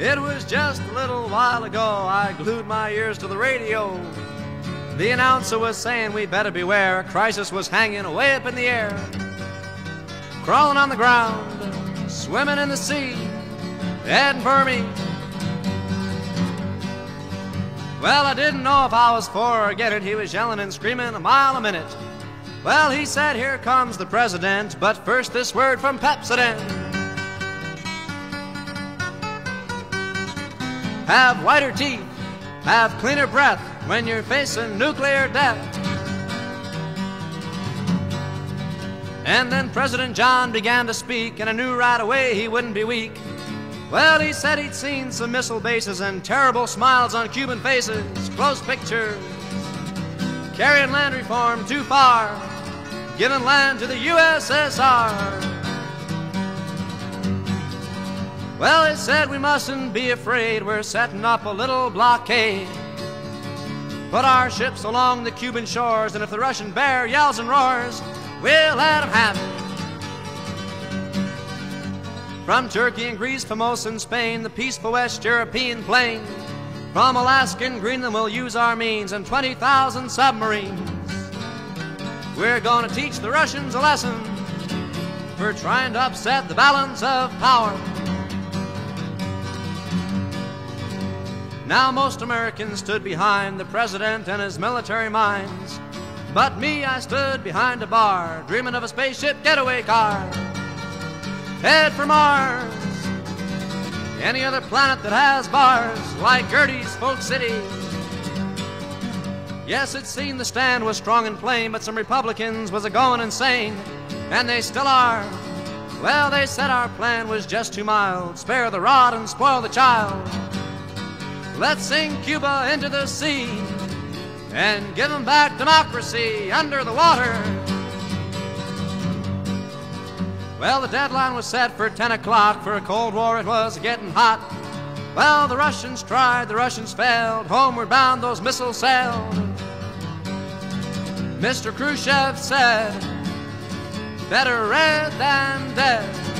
It was just a little while ago I glued my ears to the radio. The announcer was saying we better beware. A crisis was hanging way up in the air. Crawling on the ground, swimming in the sea, heading for me. Well, I didn't know if I was for or against it. He was yelling and screaming a mile a minute. Well, he said, Here comes the president, but first this word from Pepsodent. Have whiter teeth, have cleaner breath when you're facing nuclear death. And then President John began to speak, and I knew right away he wouldn't be weak. Well, he said he'd seen some missile bases and terrible smiles on Cuban faces, close pictures, carrying land reform too far, giving land to the USSR. Well, he said we mustn't be afraid, we're setting up a little blockade. Put our ships along the Cuban shores, and if the Russian bear yells and roars, we'll let him have it. From Turkey and Greece, Formosa and Spain, the peaceful West European plain. From Alaska and Greenland, we'll use our means and 20,000 submarines. We're gonna teach the Russians a lesson for trying to upset the balance of power. Now, most Americans stood behind the president and his military minds. But me, I stood behind a bar, dreaming of a spaceship getaway car head for Mars. Any other planet that has bars like Gerde's Folk City. Yes, it seemed the stand was strong and plain, but some Republicans was a going insane, and they still are. Well, they said our plan was just too mild, spare the rod and spoil the child. Let's sink Cuba into the sea and give them back democracy under the water. Well, the deadline was set for 10 o'clock. For a Cold War, it was getting hot. Well, the Russians tried, the Russians failed. Homeward bound, those missiles sailed. Mr. Khrushchev said, Better red than dead.